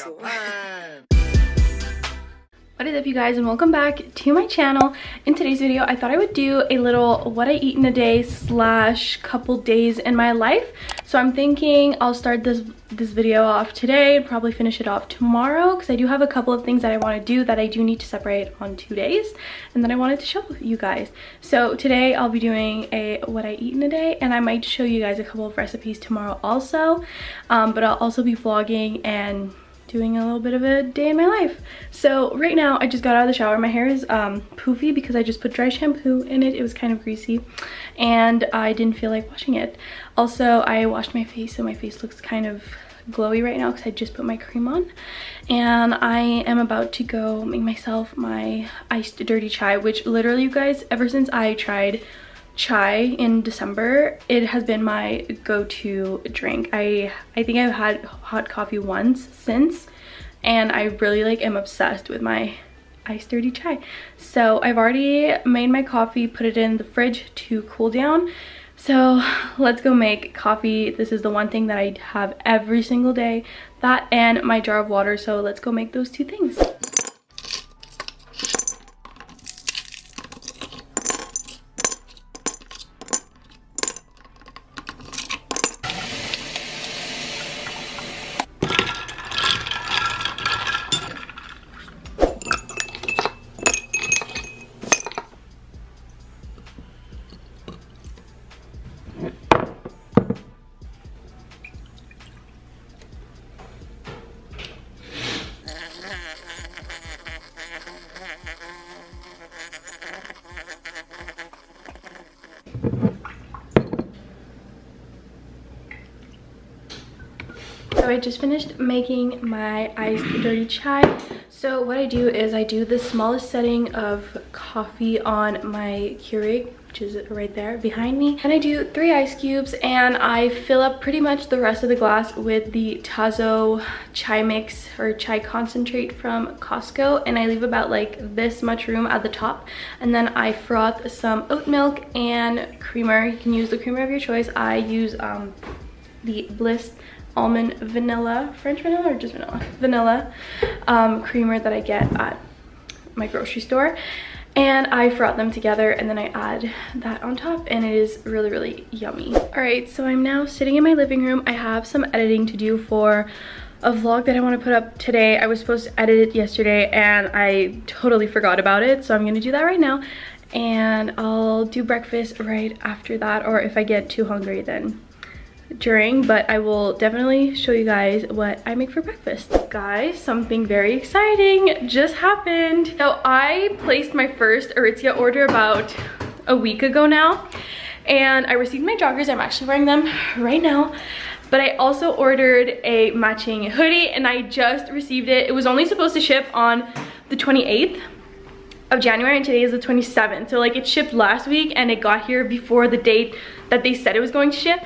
What is up you guys and welcome back to my channel. In today's video I thought I would do a little what I eat in a day slash couple days in my life. So I'm thinking I'll start this this video off today and probably finish it off tomorrow because I do have a couple of things that I want to do that I do need to separate on two days and then I wanted to show you guys. So today I'll be doing a what I eat in a day and I might show you guys a couple of recipes tomorrow also. Um, but I'll also be vlogging and doing a little bit of a day in my life. So right now I just got out of the shower. My hair is um, poofy because I just put dry shampoo in it. It was kind of greasy and I didn't feel like washing it. Also, I washed my face so my face looks kind of glowy right now because I just put my cream on. And I am about to go make myself my iced dirty chai, which literally you guys, ever since I tried chai in December, it has been my go-to drink. I, I think I've had hot coffee once since and I really like am obsessed with my iced dirty chai. So I've already made my coffee, put it in the fridge to cool down. So let's go make coffee. This is the one thing that I have every single day. That and my jar of water. So let's go make those two things. Just finished making my iced dirty chai. So what I do is I do the smallest setting of coffee on my Keurig, which is right there behind me. And I do three ice cubes and I fill up pretty much the rest of the glass with the Tazo chai mix or chai concentrate from Costco. And I leave about like this much room at the top. And then I froth some oat milk and creamer. You can use the creamer of your choice. I use um, the Bliss almond vanilla, French vanilla or just vanilla? Vanilla um, creamer that I get at my grocery store. And I froth them together and then I add that on top and it is really, really yummy. All right, so I'm now sitting in my living room. I have some editing to do for a vlog that I want to put up today. I was supposed to edit it yesterday and I totally forgot about it. So I'm going to do that right now and I'll do breakfast right after that or if I get too hungry then during, but I will definitely show you guys what I make for breakfast. Guys, something very exciting just happened. So I placed my first Aritzia order about a week ago now, and I received my joggers. I'm actually wearing them right now. But I also ordered a matching hoodie and I just received it. It was only supposed to ship on the 28th of January and today is the 27th. So like it shipped last week and it got here before the date that they said it was going to ship.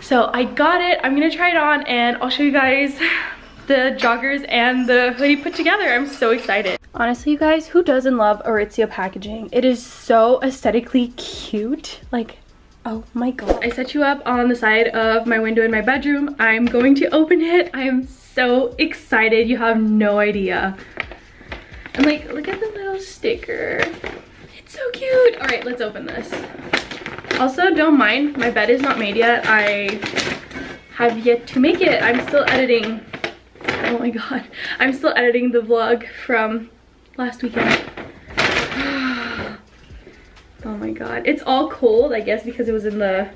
So I got it, I'm gonna try it on and I'll show you guys the joggers and the hoodie put together. I'm so excited. Honestly, you guys, who doesn't love Aritzia packaging? It is so aesthetically cute. Like, oh my god. I set you up on the side of my window in my bedroom. I'm going to open it. I am so excited. You have no idea. And like, look at the little sticker. It's so cute. All right, let's open this. Also, don't mind, my bed is not made yet. I have yet to make it. I'm still editing. Oh my god. I'm still editing the vlog from last weekend. oh my god. It's all cold, I guess, because it was in the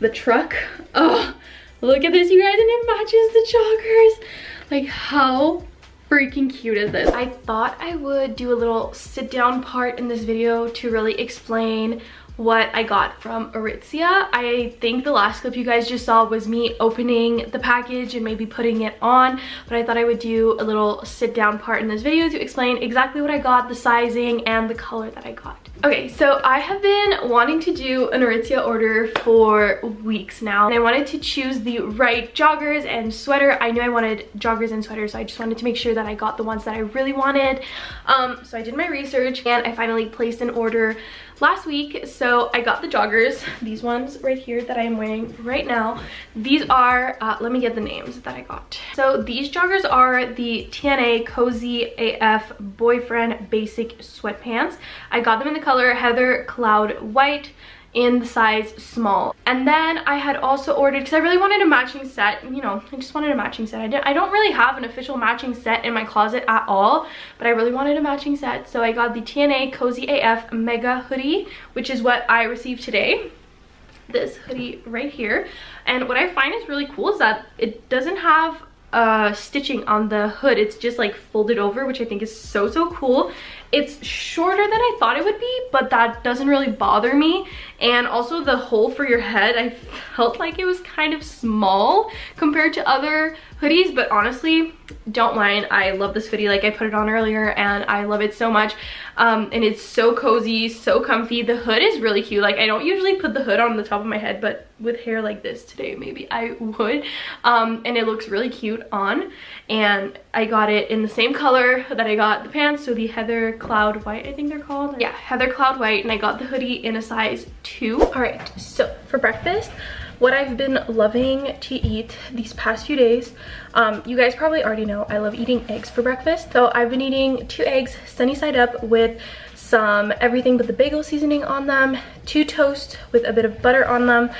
the truck. Oh, look at this, you guys, and it matches the joggers. Like, how freaking cute is this? I thought I would do a little sit down part in this video to really explain what I got from Aritzia. I think the last clip you guys just saw was me opening the package and maybe putting it on, but I thought I would do a little sit down part in this video to explain exactly what I got, the sizing, and the color that I got. Okay, so I have been wanting to do an Aritzia order for weeks now. And I wanted to choose the right joggers and sweater. I knew I wanted joggers and sweaters, so I just wanted to make sure that I got the ones that I really wanted. Um, so I did my research and I finally placed an order last week. So I got the joggers, these ones right here that I'm wearing right now. These are, uh, let me get the names that I got. So these joggers are the TNA Cozy AF Boyfriend Basic Sweatpants. I got them in the color Heather Cloud White in the size small. And then I had also ordered, because I really wanted a matching set, you know, I just wanted a matching set. I, didn't, I don't really have an official matching set in my closet at all, but I really wanted a matching set. So I got the TNA Cozy AF Mega Hoodie, which is what I received today this hoodie right here and what I find is really cool is that it doesn't have uh, stitching on the hood. It's just like folded over, which I think is so, so cool. It's shorter than I thought it would be, but that doesn't really bother me. And also the hole for your head, I felt like it was kind of small compared to other hoodies, but honestly, don't mind. I love this hoodie, like I put it on earlier, and I love it so much. Um, and it's so cozy, so comfy. The hood is really cute. Like, I don't usually put the hood on the top of my head, but with hair like this today, maybe I would. Um, and it looks really cute on. And I got it in the same color that I got the pants, so the Heather Cloud White, I think they're called. Yeah, Heather Cloud White, and I got the hoodie in a size 2. Alright, so for breakfast, what I've been loving to eat these past few days. Um, you guys probably already know I love eating eggs for breakfast. So I've been eating two eggs sunny side up with some everything but the bagel seasoning on them, two toast with a bit of butter on them,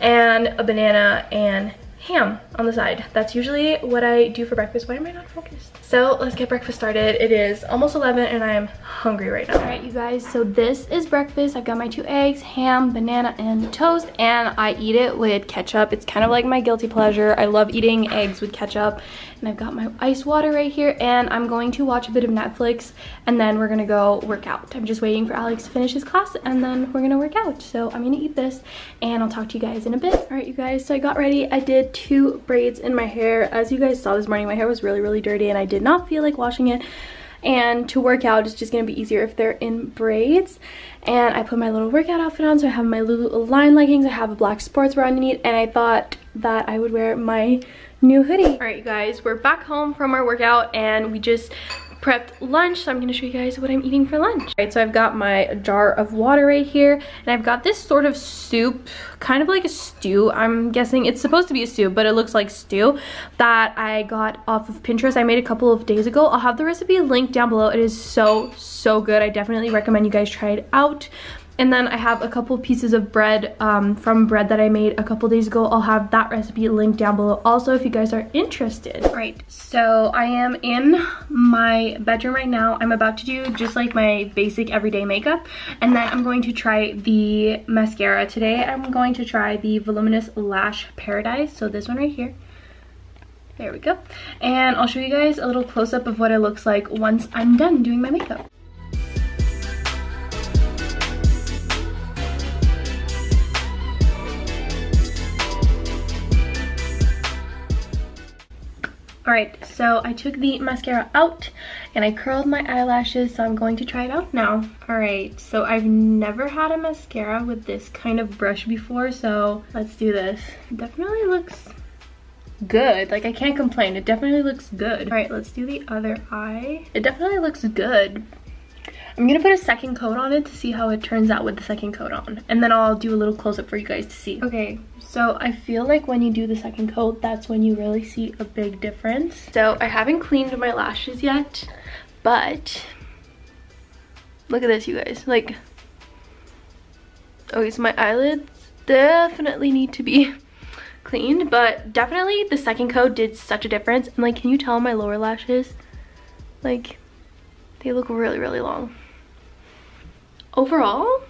and a banana and ham on the side. That's usually what I do for breakfast. Why am I not focused? So let's get breakfast started. It is almost 11 and I am hungry right now. All right, you guys, so this is breakfast. I've got my two eggs, ham, banana, and toast, and I eat it with ketchup. It's kind of like my guilty pleasure. I love eating eggs with ketchup, and I've got my ice water right here, and I'm going to watch a bit of Netflix, and then we're gonna go work out. I'm just waiting for Alex to finish his class, and then we're gonna work out. So I'm gonna eat this, and I'll talk to you guys in a bit. All right, you guys, so I got ready. I did two braids in my hair. As you guys saw this morning, my hair was really, really dirty, and I did not feel like washing it and to work out it's just to be easier if they're in braids and I put my little workout outfit on so I have my Lululemon leggings I have a black sports bra underneath and I thought that I would wear my new hoodie. All right, you guys, we're back home from our workout and we just prepped lunch so i'm to show you guys what i'm eating for lunch. All right so i've got my jar of water right here and i've got this sort of soup kind of like a stew. I'm guessing it's supposed to be a stew but it looks like stew that i got off of pinterest. I made a couple of days ago. I'll have the recipe linked down below. It is so so good. I definitely recommend you guys try it out and then I have a couple pieces of bread um, from bread that I made a couple days ago. I'll have that recipe linked down below also if you guys are interested. All right, so I am in my bedroom right now. I'm about to do just like my basic everyday makeup. And then I'm going to try the mascara. Today I'm going to try the Voluminous Lash Paradise. So this one right here. There we go. And I'll show you guys a little close-up of what it looks like once I'm done doing my makeup. Alright, so I took the mascara out and I curled my eyelashes, so I'm going to try it out now. Alright, so I've never had a mascara with this kind of brush before, so let's do this. It definitely looks good. Like, I can't complain. It definitely looks good. Alright, let's do the other eye. It definitely looks good. I'm gonna put a second coat on it to see how it turns out with the second coat on. And then I'll do a little close up for you guys to see. Okay, so I feel like when you do the second coat, that's when you really see a big difference. So I haven't cleaned my lashes yet, but look at this, you guys. Like, oh, okay, so my eyelids definitely need to be cleaned, but definitely the second coat did such a difference. And like, can you tell my lower lashes? Like, they look really, really long. Overall,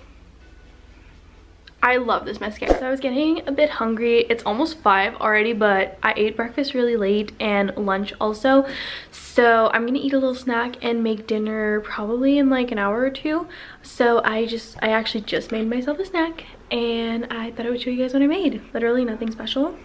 I love this mascara. So I was getting a bit hungry. It's almost 5 already, but I ate breakfast really late and lunch also. So I'm gonna eat a little snack and make dinner probably in like an hour or two. So I just, I actually just made myself a snack and I thought I would show you guys what I made. Literally nothing special.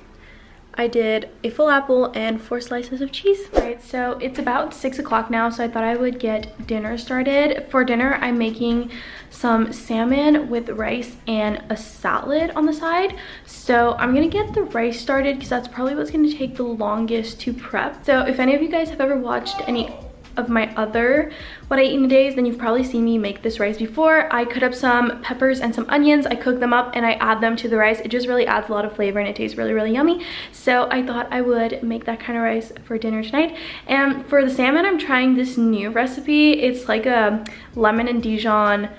I did a full apple and four slices of cheese. All right, so it's about six o'clock now, so I thought I would get dinner started. For dinner, I'm making some salmon with rice and a salad on the side. So I'm gonna get the rice started because that's probably what's gonna take the longest to prep. So if any of you guys have ever watched any of my other what I eat in a day, then you've probably seen me make this rice before. I cut up some peppers and some onions, I cook them up and I add them to the rice. It just really adds a lot of flavor and it tastes really, really yummy. So I thought I would make that kind of rice for dinner tonight. And for the salmon, I'm trying this new recipe. It's like a lemon and Dijon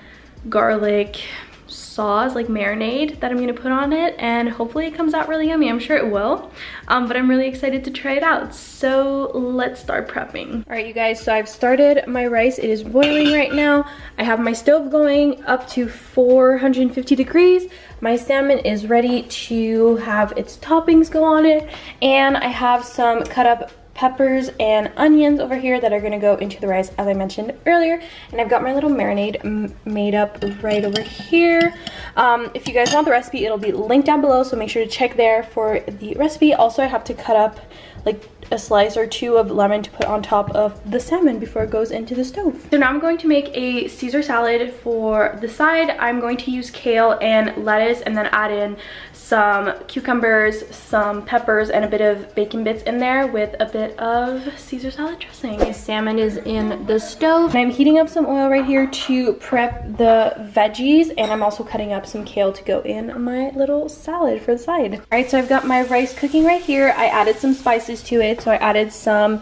garlic sauce, like marinade that I'm gonna put on it and hopefully it comes out really yummy. I'm sure it will, um, but I'm really excited to try it out. So let's start prepping. All right, you guys, so I've started my rice. It is boiling right now. I have my stove going up to 450 degrees. My salmon is ready to have its toppings go on it and I have some cut up peppers and onions over here that are gonna go into the rice as I mentioned earlier. And I've got my little marinade made up right over here. Um, if you guys want the recipe, it'll be linked down below, so make sure to check there for the recipe. Also, I have to cut up like a slice or two of lemon to put on top of the salmon before it goes into the stove. So now I'm going to make a Caesar salad for the side. I'm going to use kale and lettuce and then add in some cucumbers, some peppers, and a bit of bacon bits in there with a bit of Caesar salad dressing. My salmon is in the stove. And I'm heating up some oil right here to prep the veggies, and I'm also cutting up some kale to go in my little salad for the side. All right, so I've got my rice cooking right here. I added some spices to it, so I added some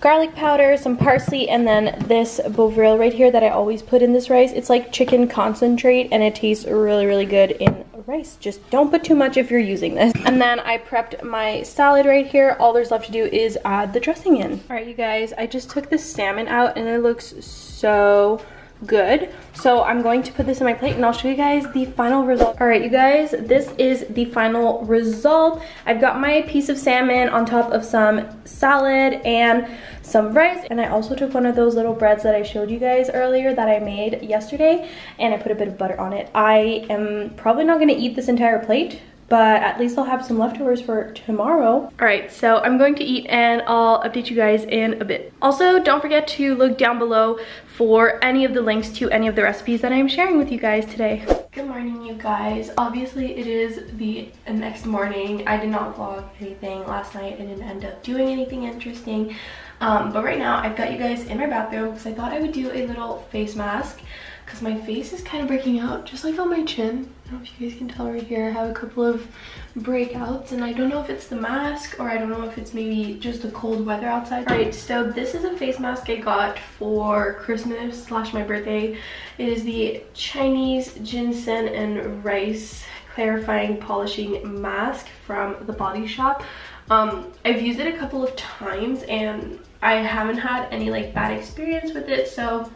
garlic powder, some parsley, and then this Bovril right here that I always put in this rice. It's like chicken concentrate and it tastes really, really good in rice. Just don't put too much if you're using this. And then I prepped my salad right here. All there's left to do is add the dressing in. All right, you guys, I just took the salmon out and it looks so good. So I'm going to put this on my plate and I'll show you guys the final result. All right, you guys, this is the final result. I've got my piece of salmon on top of some salad and some rice. And I also took one of those little breads that I showed you guys earlier that I made yesterday and I put a bit of butter on it. I am probably not gonna eat this entire plate but at least I'll have some leftovers for tomorrow. All right, so I'm going to eat and I'll update you guys in a bit. Also, don't forget to look down below for any of the links to any of the recipes that I'm sharing with you guys today. Good morning, you guys. Obviously, it is the next morning. I did not vlog anything last night. I didn't end up doing anything interesting. Um, but right now, I've got you guys in my bathroom because I thought I would do a little face mask because my face is kind of breaking out just like on my chin. I don't know if you guys can tell right here. I have a couple of breakouts and I don't know if it's the mask or I don't know if it's maybe just the cold weather outside. All right, so this is a face mask I got for Christmas slash my birthday. It is the Chinese ginseng and rice clarifying polishing mask from the Body Shop. Um, I've used it a couple of times and I haven't had any like bad experience with it so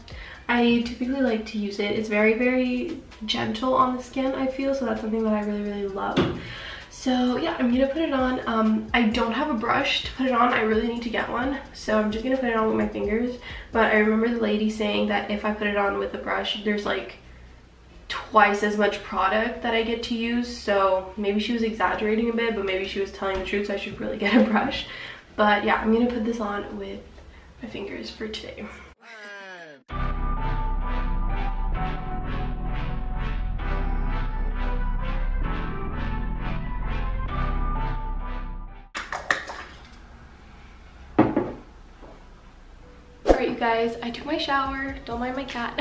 I typically like to use it. It's very, very gentle on the skin, I feel, so that's something that I really, really love. So yeah, I'm gonna put it on. Um, I don't have a brush to put it on. I really need to get one. So I'm just gonna put it on with my fingers. But I remember the lady saying that if I put it on with a brush, there's like twice as much product that I get to use. So maybe she was exaggerating a bit, but maybe she was telling the truth, so I should really get a brush. But yeah, I'm gonna put this on with my fingers for today. Guys i took my shower. Don't mind my cat.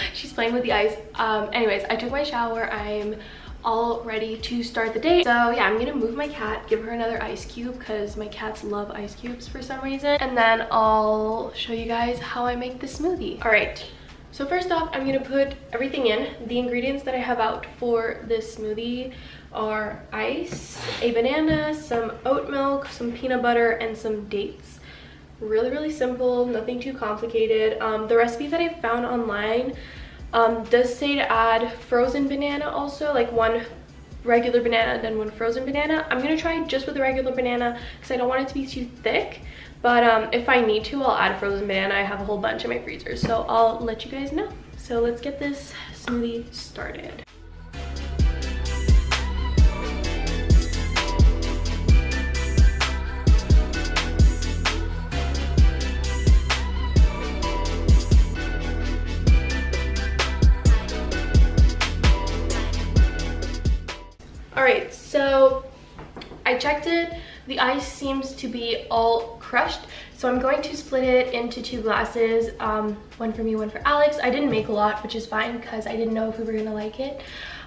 She's playing with the ice. Um anyways i took my shower. I'm all ready to start the day. So yeah i'm gonna move my cat give her another ice cube because my cats love ice cubes for some reason. And then i'll show you guys how i make the smoothie. All right. So first off i'm gonna put everything in. The ingredients that i have out for this smoothie are ice a banana some oat milk some peanut butter and some dates really really simple nothing too complicated. Um, the recipe that i found online um, does say to add frozen banana also like one regular banana and then one frozen banana. I'm gonna try just with the regular banana because i don't want it to be too thick but um, if i need to i'll add frozen banana. I have a whole bunch in my freezer so i'll let you guys know. So let's get this smoothie started right, so I checked it. The ice seems to be all crushed. So I'm going to split it into two glasses, um, one for me, one for Alex. I didn't make a lot, which is fine because I didn't know if we were gonna like it.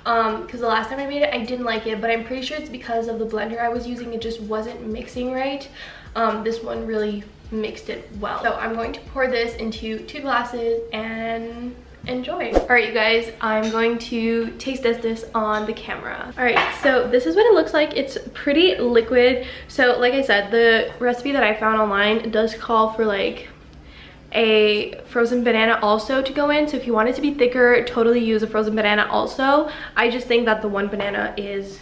Because um, the last time I made it, I didn't like it, but I'm pretty sure it's because of the blender I was using. It just wasn't mixing right. Um, this one really mixed it well. So I'm going to pour this into two glasses and enjoy. All right, you guys, I'm going to taste test this on the camera. All right, so this is what it looks like. It's pretty liquid. So like I said, the recipe that I found online does call for like a frozen banana also to go in so if you want it to be thicker totally use a frozen banana also i just think that the one banana is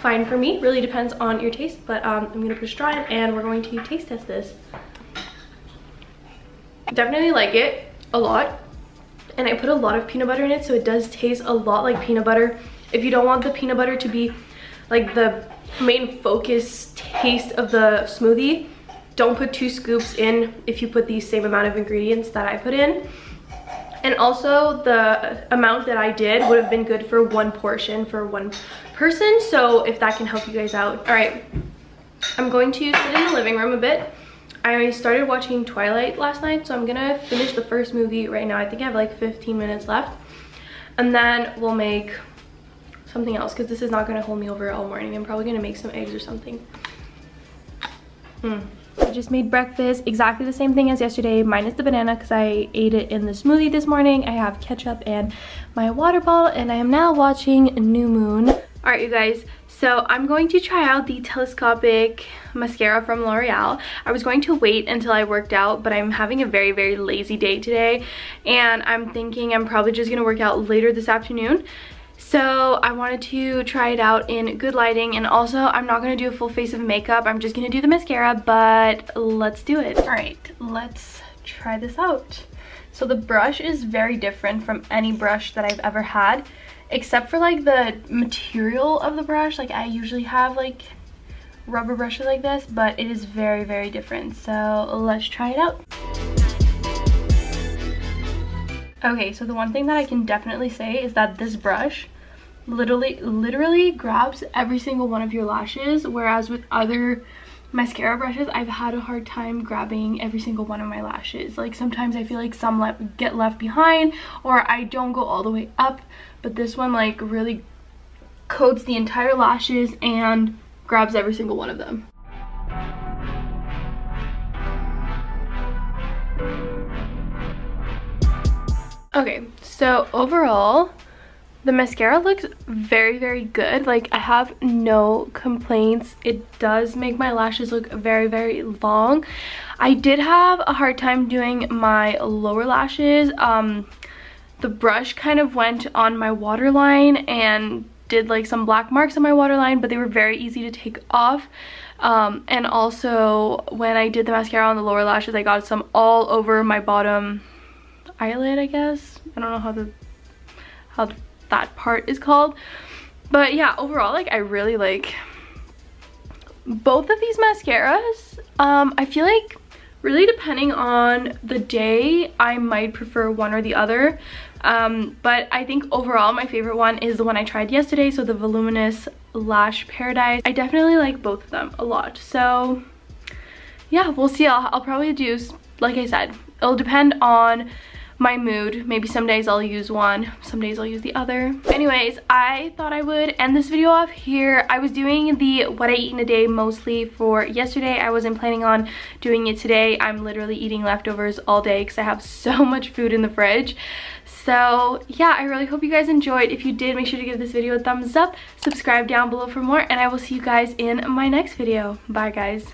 fine for me really depends on your taste but um, i'm gonna push dry and we're going to taste test this definitely like it a lot and I put a lot of peanut butter in it so it does taste a lot like peanut butter. If you don't want the peanut butter to be like the main focus taste of the smoothie, don't put two scoops in if you put the same amount of ingredients that I put in. And also the amount that I did would have been good for one portion for one person. So if that can help you guys out. All right, I'm going to sit in the living room a bit I started watching Twilight last night, so I'm gonna finish the first movie right now. I think I have like 15 minutes left. And then we'll make something else because this is not gonna hold me over all morning. I'm probably gonna make some eggs or something. Mm. I just made breakfast, exactly the same thing as yesterday, minus the banana because I ate it in the smoothie this morning. I have ketchup and my water bottle and I am now watching New Moon. All right, you guys, so I'm going to try out the telescopic mascara from L'Oreal. I was going to wait until I worked out, but I'm having a very, very lazy day today. And I'm thinking I'm probably just going to work out later this afternoon. So I wanted to try it out in good lighting. And also, I'm not going to do a full face of makeup. I'm just going to do the mascara, but let's do it. All right, let's try this out. So the brush is very different from any brush that I've ever had except for like the material of the brush like I usually have like rubber brushes like this but it is very very different. So let's try it out. Okay so the one thing that I can definitely say is that this brush literally literally grabs every single one of your lashes whereas with other mascara brushes I've had a hard time grabbing every single one of my lashes like sometimes I feel like some le get left behind or I don't go all the way up but this one like really coats the entire lashes and grabs every single one of them. Okay, so overall, the mascara looks very, very good. Like, I have no complaints. It does make my lashes look very, very long. I did have a hard time doing my lower lashes. Um, the brush kind of went on my waterline and did like some black marks on my waterline but they were very easy to take off um, and also when I did the mascara on the lower lashes I got some all over my bottom eyelid I guess I don't know how the how that part is called. But yeah overall like I really like both of these mascaras. Um, I feel like really depending on the day I might prefer one or the other. Um, but I think overall my favorite one is the one I tried yesterday so the voluminous lash paradise. I definitely like both of them a lot. So yeah we'll see. I'll, I'll probably do like I said it'll depend on my mood. Maybe some days I'll use one, some days I'll use the other. Anyways, I thought I would end this video off here. I was doing the what I eat in a day mostly for yesterday. I wasn't planning on doing it today. I'm literally eating leftovers all day because I have so much food in the fridge. So yeah, I really hope you guys enjoyed. If you did, make sure to give this video a thumbs up, subscribe down below for more, and I will see you guys in my next video. Bye guys.